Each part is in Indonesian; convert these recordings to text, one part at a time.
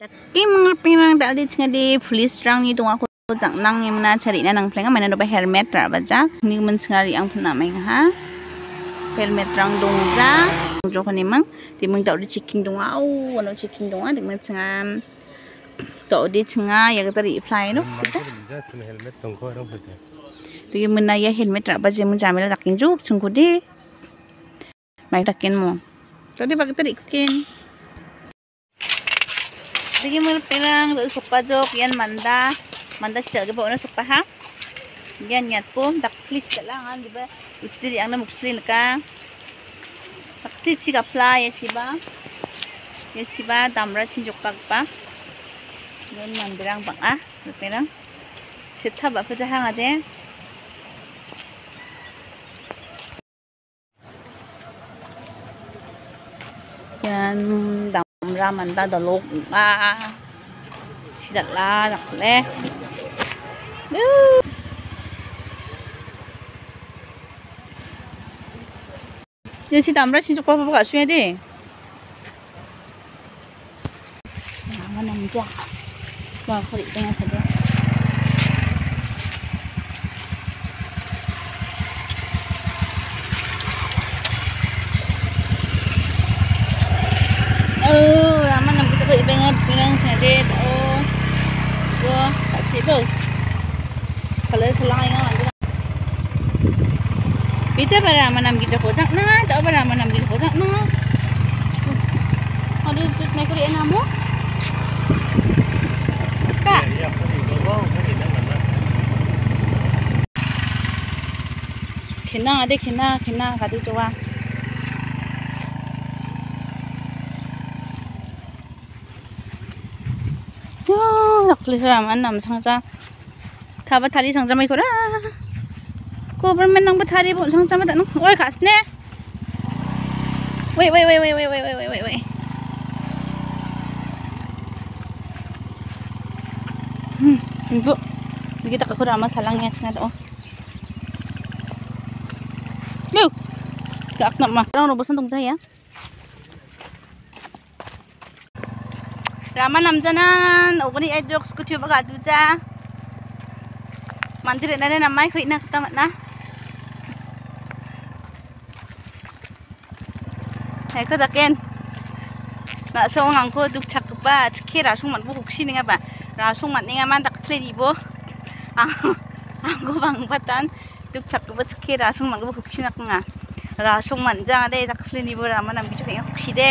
Tapi mengerti mang tak di di flis rang ni aku jang nang yang mana cari nang pelenga mana dopa helmet ra baca ni mencari yang pernah main ha? Helmet rang dongza joko ni mang di mang di chicken donga au wano donga di ya mang cengat di cengat ya kita di fly no mena ya helmet ra baca mencamil taking juk cengkudi baik takin mo. Tadi pakai tadi kukin. Lagi melpirang lu supa jok Yan manda. Manda siya talaga ba nusuk paha Yan yan po. Daklit siya lang ha. Diba? Utsili ang namukslin ka. daklit si kapla yan si ba yan si ba Damra chinjok pag pa. Yan mandirang bang ah. Pirang. Siya taba pa jahang ade. Yan. Dam ra mình ta đổ lục ba chỉ đặt la đặt lẹ giờ xin tạm ra xin cho qua bác suy đi. Làm ăn làm cho và định động sẽ vậy bên ngân bên ngân chả đê ô vừa bác sĩ bự xả lỡ xả lai ngon chứ bây giờ bây làm mà làm gì cho khổ chẳng nó đỡ bây làm mà làm gì cho khổ chẳng nó họ đi tụt này có điện nào mua cả khi nào đi khi nào khi nào cả đi cho qua Oi khasne. Wait, wait, wait, wait, wait, wait, wait, wait. Hmm, ibu. Oh. Gak nak mah. Orang robosan tong ya. Rama namjanan ogoni edrok skuti baga duja mandir nane namai khoi na khata na Heko daken na song angko duk chakba chke ra song man bu huksi ninga ba? Ra song man ninga man dak tle dibo angko bang patan duk chakba chke ra song man bu huksi nak kanga ra song man jang de dak tle dibo ra man am bi chok huksi de.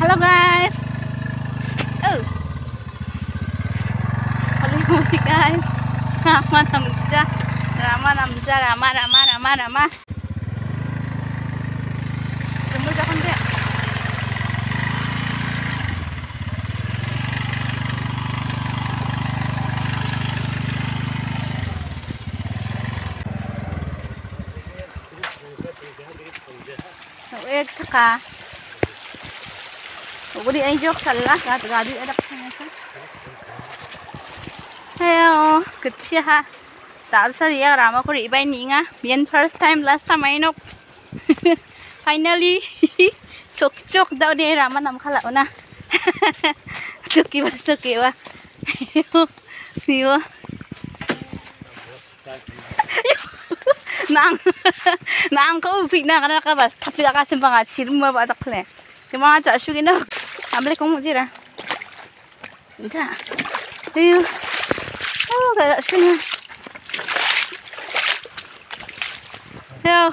Halo guys. Oh. Halo guys. Rama Namja. Rama Namja. Rama Rama Rama Rama. Jemur jangan deh? Oke, okay. Ugudi ay joke salah kat gadi adak sa. Hayo, kecil ha. Tak sa dia rama ko ribai ninga. Bien first time last time ay nok. Finally. Cok cok daw dia rama nam kala una. Suki ba suki ba. Niwa. Nang. Nang ko upi na kana ka bas. Tapi ka simpangat sirma ba adak le. Si mga chasugin ako. 아무래도 뭐지라 진짜 으유 아우 가자 쉬는 theo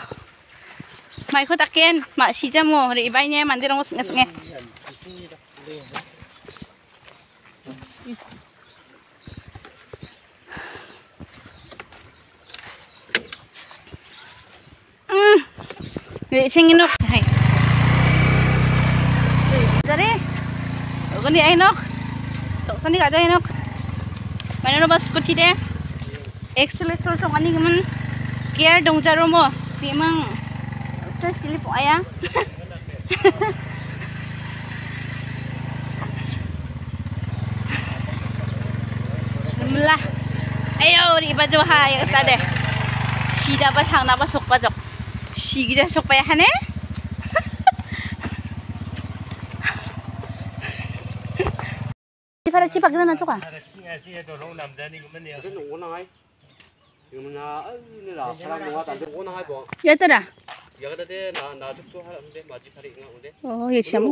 mày khơi tắc kén mà chỉ cho mồ để bay nhé, màn đi đâu nghe. Nghe để xem cái nó hay ra đi. Ni ay nok. Tok sani ka. Mana no ba scooty de. Accelerator song ani. Gear dong jaro mo. Timang. Sa silip aya. Lah. Ayo di baju ha yang tadi. Si dapat hang napa sok bajok. Si kita sok. Di pada cipak kita nak cakap. phải chỉ bạc cái này chút à vậy tới à ồ vậy chấm